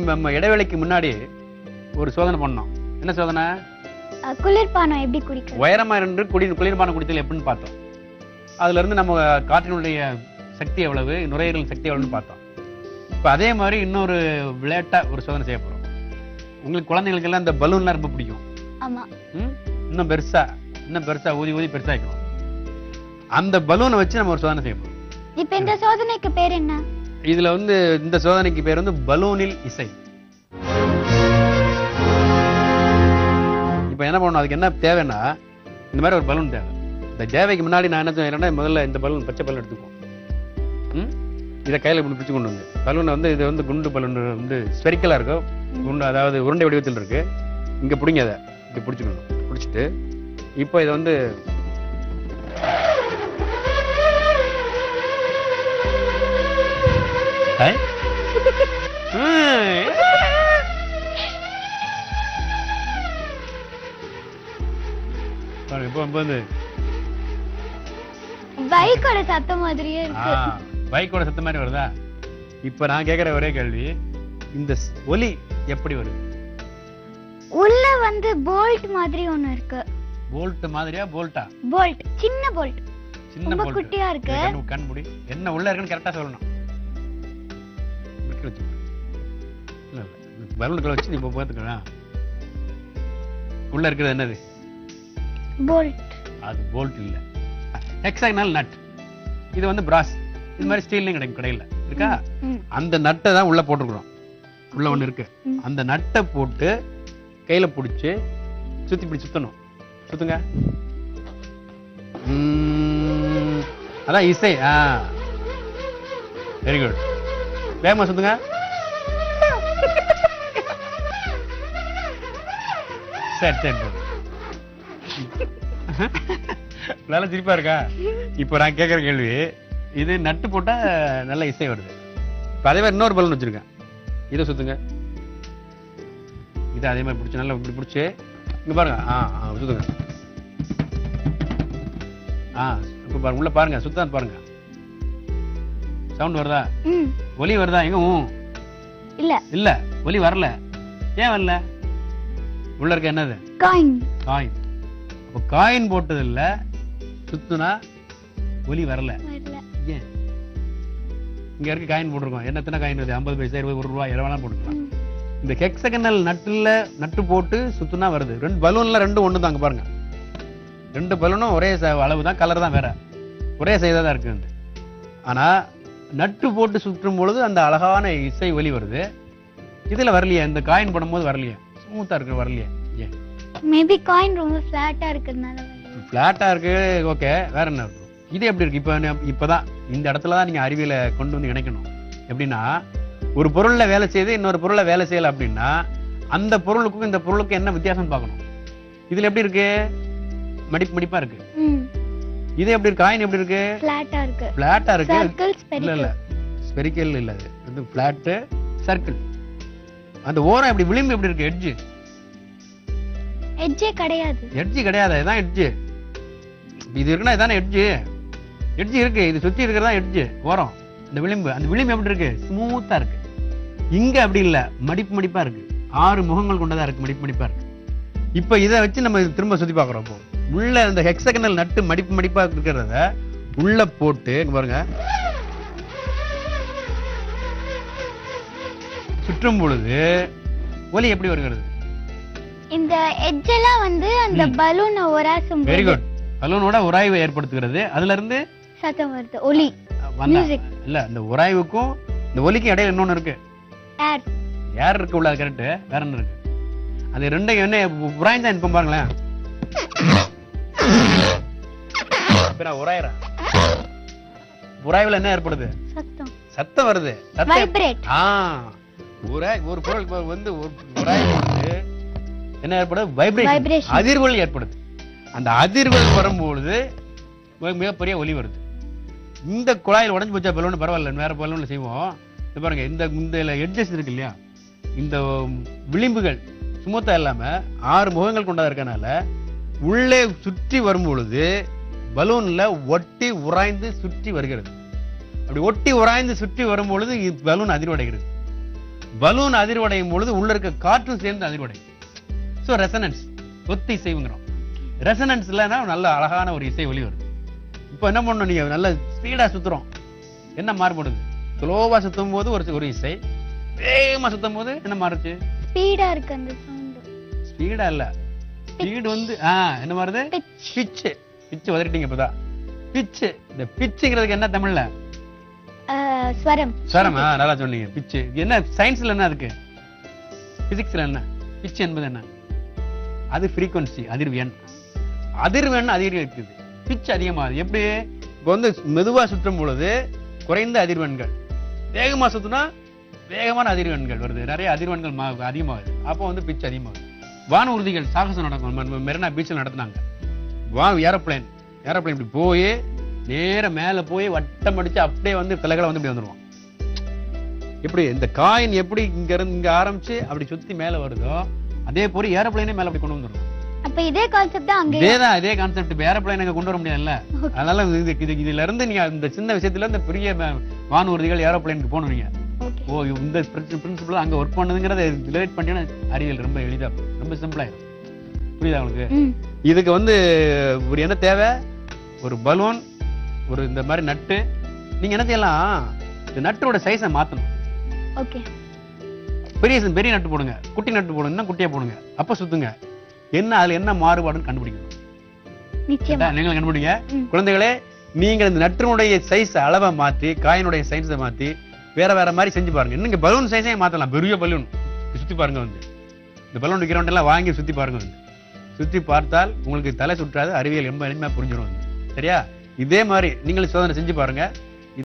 இடை இடைவேளைக்கு முன்னாடி ஒரு சோதனை பண்ணோம். என்ன சோதனை? குளிர்பானம் எப்படி குடிக்கிறது? உயரமா இருந்து குடி குளிர்பான குடித்தல் எப்படின்னு பார்த்தோம். அதுல இருந்து நம்ம காற்றினுடைய சக்தி எவ்வளவு நுரையீரல் சக்தி எவ்வளவுன்னு பார்த்தோம். இப்ப அதே மாதிரி இன்னொரு விளையாட்டா ஒரு சோதனை செய்ய போறோம். உங்களுக்கு குழந்தைங்களுக்கு எல்லாம் இந்த பலூன்லாம் ரொம்ப பிடிக்கும்? இன்னும் பெருசா இன்னும் பெருசா ஊதி ஊதி பெருசா வைக்கணும். அந்த பலூனை வச்சு நம்ம ஒரு சோதனை செய்ய போறோம். இப்ப இந்த சோதனைக்கு பேர் என்ன? இதுல வந்து இந்த சோதனைக்கு பேர் வந்து பலூனில் இசை. இப்ப என்ன பண்ணணும்? அதுக்கு என்ன தேவைன்னா இந்த மாதிரி ஒரு பலூன் தேவை. இந்த தேவைக்கு முன்னாடி நான் என்ன செய்யறேன்னா முதல்ல இந்த பலூன் பச்சை பலூன் எடுத்துக்குவோம். இதை கையில இப்படி பிடிச்சு கொண்டு வந்து. பலூனை வந்து இது வந்து குண்டு பலூன் வந்து ஸ்பெரிக்கலா இருக்கும். குண்டு அதாவது உருண்டை வடிவத்தில் இருக்கு. இங்க பிடிங்க அதை இப்படி பிடிச்சிக்கணும் பிடிச்சிட்டு இப்போ இதை வந்து பைக்கோட சத்தம் மாதிரியே இருக்கு. பைக்கோட சத்தம் மாதிரி வருதா? இப்ப நான் கேக்குற ஒரே கேள்வி இந்த ஒலி எப்படி வருது? உள்ள வந்து போல்ட் மாதிரி ஒண்ணு இருக்கு. போல்ட் மாதிரியா போல்ட்டா? போல்ட் சின்ன போல்ட். சின்ன. குட்டியா இருக்கு. கண் கண் முடி. என்ன உள்ள இருக்குன்னு கரெக்டா சொல்லணும். இல்ல பலூனுக்குள்ள வச்சு இப்போ பார்த்துக்கலாம் உள்ள இருக்கிறது என்னது? போல்ட் அது போல்ட் இல்ல. ஹெக்ஸாகனல் நட் இது வந்து பிராஸ் இது மாதிரி ஸ்டீல்லையும் கிடைக்கும் கடையில. இருக்கா. அந்த நட்டை தான் உள்ள போட்டுருக்குறோம். உள்ள ஒண்ணு இருக்கு. அந்த நட்டை போட்டு கையில பிடிச்சு சுத்தி இப்படி சுத்தணும். சுத்துங்க. அதான் இசை. ஆ. வெரி குட் வேகமா சுத்துங்க. சரி நல்லா சிரிப்பா இருக்கா? இப்போ நான் கேட்குற கேள்வி இது நட்டு போட்டா நல்ல இசை வருது. இப்போ அதே மாதிரி இன்னொரு பலூன் வச்சிருக்கேன். இதை சுத்துங்க. இது அதே மாதிரி பிடிச்சி நல்லா இப்படி பிடிச்சி. இங்க பாருங்க. ஆ ஆ சுத்துங்க. ஆ இப்போ பாருங்க. உள்ள பாருங்க. சுத்தான் பாருங்க. சவுண்ட் வருதா? ஒலி வருதா? எங்க இல்ல. இல்ல. ஒலி வரல. ஏன் வரல? உள்ள இருக்க என்னது? காயின். காயின். அப்போ காயின் போட்டது இல்ல சுத்துனா ஒலி வரல. ஏன்? இங்க இருக்க காயின் போட்டிருக்கோம். என்ன எத்தனை காயின் வருது? ஐம்பது பைசா இருபது ஒரு ரூபாய் எவ்வளவு போட்டுக்கலாம். ம். இந்த ஹெக்ஸகனல் நட்டுல நட்டு போட்டு சுத்துனா வருது. ரெண்டு பலூன்ல ரெண்டும் ஒண்ணு தாங்க பாருங்க. ரெண்டு பலூனும் ஒரே அளவு தான் கலர் தான் வேற. ஒரே சைஸா தான் இருக்கு வந்து. ஆனா நட்டு போட்டு சுற்றும் பொழுது அந்த அழகான இசை ஒலி வருது. இதுல வரலையே இந்த காயின் போடும்போது வரலையே. ஸ்மூத்தா இருக்கு வரலையே? ஏன்? மேபி காயின் ரொம்ப ஃபிளாட்டா இருக்கிறதுனால வரல. பிளாட்டா இருக்கு ஓகே வேற என்ன இருக்கும்? இது எப்படி இருக்கு? இப்ப இப்பதான் இந்த இடத்துல தான் நீங்க அறிவியலை கொண்டு வந்து இணைக்கணும். எப்படின்னா ஒரு பொருள்ல வேலை செய்து இன்னொரு பொருள்ல வேலை செய்யல அப்படின்னா அந்த பொருளுக்கும் இந்த பொருளுக்கும் என்ன வித்தியாசம் பார்க்கணும். இதுல எப்படி இருக்கு? மடிப்பு மடிப்பா இருக்கு. இது எப்படி இருக்கு? காயின் எப்படி இருக்கு? ஃபிளாட்டா இருக்கு. பிளாட்டா இருக்கு. இல்ல இல்ல. ஸ்பெரிக்கல் இல்ல அது. வந்து சர்க்கிள் அந்த ஓரம் எப்படி விளிம்பு எப்படி இருக்கு எட்ஜ் எட்ஜே கிடையாது. எட்ஜ் கிடையாது இதுதான் எட்ஜ் இது இருக்குன்னா இதானே எட்ஜ் எட்ஜ் இருக்கு இது சுத்தி இருக்கிறதா எட்ஜ் ஓரம் இந்த விளிம்பு அந்த விளிம்பு எப்படி இருக்கு? ஸ்மூத்தா இருக்கு. இங்க அப்படி இல்ல மடிப்பு மடிப்பா இருக்கு. ஆறு முகங்கள் கொண்டதா இருக்கு மடிப்பு மடிப்பா இருக்கு. இப்ப இதை வச்சு நம்ம திரும்ப சுத்தி பார்க்கறோம் இப்போ. உள்ள இந்த ஹெக்ஸகனல் நட்டு மடிப்பு மடிப்பா இருக்கிறத உள்ள போட்டு பாருங்க. சுற்றும் பொழுது ஒலி எப்படி வருகிறது? இந்த எட்ஜ் எல்லாம் வந்து அந்த பலூனை உராசும் வெரி குட் பலூனோட உராய்வை ஏற்படுத்துகிறது. அதுல இருந்து சத்தம் வருது. ஒலி. இல்ல இந்த உராய்வுக்கும் இந்த ஒலிக்கும் இடையில இன்னொன்னு இருக்கு. ஏர் ஏர் இருக்கு உள்ள கரெக்ட் வேற என்ன இருக்கு? அது ரெண்டையும் என்ன உராய்ந்தா இப்போ பாருங்களேன் உராயிறேன். உராய்வுல என்ன ஏற்படுது? சத்தம். சத்தம் வருது. சத்தம். ஆ. உராய் ஒரு பொருள் வந்து ஒரு வந்து என்ன ஏற்படுது வைப்ரேஷன். அதிர்வுகள் ஏற்படுது. அந்த அதிர்வுகள் வரும்பொழுது மிக- மிகப்பெரிய ஒலி வருது. இந்த குழாயில் உடைஞ்சு போச்சா பலூன்? பரவாயில்ல வேற பலூன்ல செய்வோம். இது பாருங்க இந்த இந்த எட்ஜஸ் இருக்கு இல்லையா? இந்த விளிம்புகள் சுமத்தா இல்லாம ஆறு முகங்கள் கொண்டதா இருக்கனால உள்ளே சுற்றி வரும் பொழுது பலூன்ல ஒட்டி உராய்ந்து சுற்றி வருகிறது. அப்படி ஒட்டி உராய்ந்து சுற்றி வரும் பொழுது பலூன் அதிர்வடைகிறது. பலூன் அதிர்வடையும் பொழுது உள்ள இருக்க காற்றும் சேர்ந்து அதிர்வடையும் சோ ரெசனன்ஸ் ஒத்தி இசைவுங்கிறோம். ரெசனன்ஸ் இல்லைன்னா நல்ல அழகான ஒரு இசை ஒலி வருது. இப்போ என்ன பண்ணணும்? நீங்க நல்ல ஸ்பீடா சுத்துறோம். என்ன மாறுபடுது? ஸ்லோவா சுத்தும் போது ஒரு ஒரு இசை. வேகமா சுத்தும் போது என்ன மாறுச்சு? ஸ்பீடா இருக்கு அந்த சவுண்ட் ஸ்பீடா இல்ல. ஸ்பீடு வந்து ஆ என்ன மாறுது? பிச் பிச்சு பிச்சு உதறிட்டீங்க இப்பதான். பிச்சு இந்த பிச்சுங்கிறதுக்கு என்ன தமிழ்ல? ஸ்வரம். ஸ்வரம்? நல்லா சொன்னீங்க. பிச்சு. என்ன சயின்ஸ்ல என்ன அதுக்கு பிசிக்ஸ்ல என்ன? பிச்சு என்பது என்ன? அது ஃப்ரீக்வன்சி அதிர்வெண். அதிர்வெண் அதிகரிக்குது பிச் அதிகமாகுது எப்படி? இப்போ வந்து மெதுவா சுற்றும் பொழுது குறைந்த அதிர்வெண்கள். வேகமா சுத்துனா வேகமான அதிர்வெண்கள் வருது. நிறைய அதிர்வெண்கள் அதிகமாகுது. அப்போ வந்து பிச் அதிகமாகுது. வானூர்திகள் சாகசம் நடக்கும். மெரினா பீச்சில் நடத்துனாங்க. வா ஏரோப்ளேன். ஏரோப்ளேன் இப்படி போய் நேரா மேல போய் வட்டம் அடிச்சு அப்படியே வந்து பிள்ளைகளை வந்து இப்படி வந்துருவான். எப்படி இந்த காயின் எப்படி இங்க இருந்து இங்க ஆரம்பிச்சு அப்படி சுத்தி மேல வருதோ அதே போல ஏரோப்ளேனே மேல அப்படி கொண்டு வந்துடும் அப்ப இதே கான்செப்ட் அங்க இதேதான் இதே கான்செப்ட் இப்ப ஏரோப்ளேன் எங்க கொண்டு வர முடியாதுல்ல? அதனால இது இது இதுல இருந்து நீங்க இந்த சின்ன விஷயத்துல இந்த பெரிய வானூர்திகள் ஏரோப்ளேனுக்கு ஓகே. ஓ இந்த பிரின்சிபல் அங்க ஒர்க் பண்ணுதுங்கிறத ரிலேட் பண்ணினா அறிவியல் ரொம்ப எளிதா ரொம்ப சிம்பிளாயிரும் புரியுதா உங்களுக்கு? இதுக்கு வந்து ஒரு என்ன தேவை? ஒரு பலூன் ஒரு இந்த மாதிரி நட்டு நீங்க என்ன செய்யலாம்? இந்த நட்டோட சைஸை மாத்தணும். ஓகே. பெரிய பெரிய நட்டு போடுங்க. குட்டி நட்டு போடுங்கன்னா குட்டியா போடுங்க. அப்ப சுத்துங்க. என்ன அதுல என்ன மாறுபாடுன்னு கண்டுபிடிக்கணும். நீங்களும் கண்டுபிடிங்க. குழந்தைகளே நீங்க இந்த நட்டினுடைய சைஸ் அளவை மாத்தி காயினுடைய சைஸை மாத்தி வேற வேற மாதிரி செஞ்சு பாருங்க. இன்னும் பலூன் சைஸே மாத்தலாம்? பெரிய பலூன் சுத்தி பாருங்க வந்து. இந்த பலூன் விற்கிறவன் எல்லாம் வாங்கி சுத்தி பாருங்க வந்து. சுத்தி பார்த்தால் உங்களுக்கு தலை சுற்றாது அறிவியல் ரொம்ப எளிமையா புரிஞ்சிடும் வந்து. சரியா? இதே மாதிரி நீங்களும் சோதனை செஞ்சு பாருங்க.